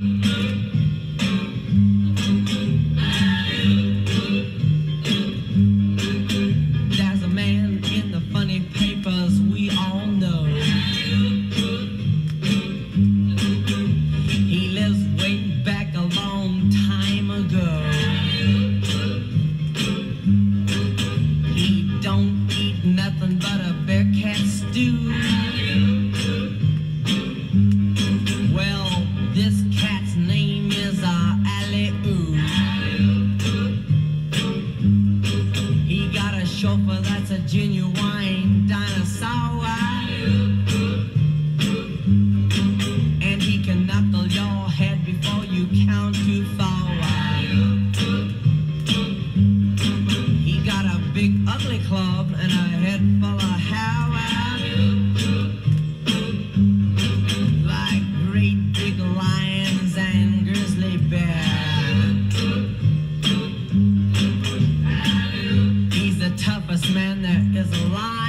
There's a man in the funny papers we all know. He lives way back a long time ago. He don't eat nothing but a bear cat stew. chauffeur that's a genuine dinosaur.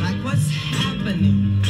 Like what's happening?